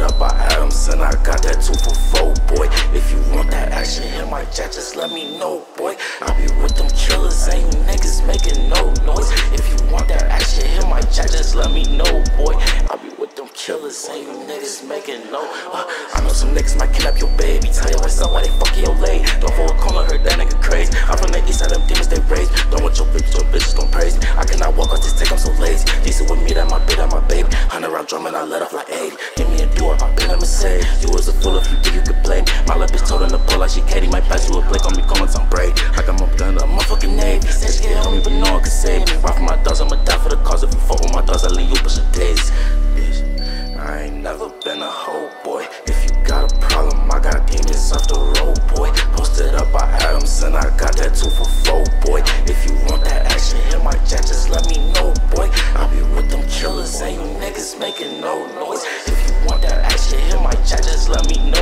Posted up by Adams, and I got that two for four, boy. If you want that action, hit my chat, just let me know, boy. I be with them killers, ain't you niggas making no noise. If you want that action, hit my chat, just let me know, boy. I be with them killers, ain't you niggas making no. Uh, I know some niggas might kidnap your baby, tell your up why they fuck your lady. Don't for a corner, heard that nigga crazy. I'm from the east side, them demons they raise. Don't want your bitch, your bitches gon' praise. I cannot walk off this take, I'm so lazy. Decent with me, drum and I let off like eight. Give me a door, I've been a mistake. You was a fool if you think you could play. My lip is told on the pull like she Katie. Might pass you a plate, on me calling some braid. Like I'm a motherfucking name. Said she can't help me, but no one can save me. Right for my dogs, I'ma die for the cause. If you fuck with my dogs, I leave you for some days. Bitch, I ain't never been a hoe, boy. If you got a problem, I got demons off the road, boy. Posted up by Adams and I got that two for four, boy. If you want that action, hit my jack, just let me know. no noise. If you want that action, hit my chat, just let me know.